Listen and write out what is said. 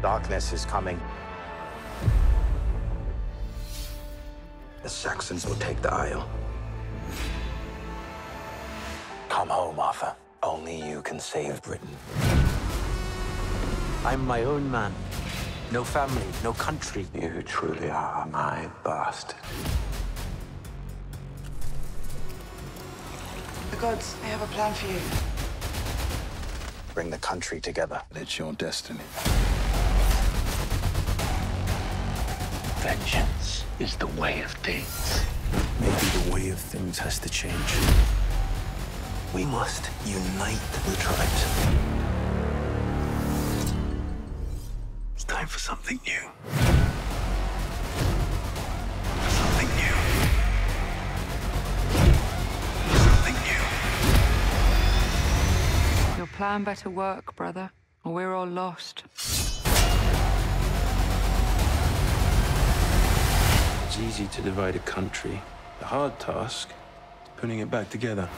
Darkness is coming. The Saxons will take the Isle. Come home, Arthur. Only you can save Britain. I'm my own man. No family, no country. You truly are my bastard. The gods, they have a plan for you. Bring the country together. It's your destiny. Vengeance is the way of things. Maybe the way of things has to change. We must unite the tribes. It's time for something new. For something new. Something new. Your plan better work, brother, or we're all lost. It's easy to divide a country. The hard task is putting it back together.